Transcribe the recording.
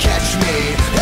catch me.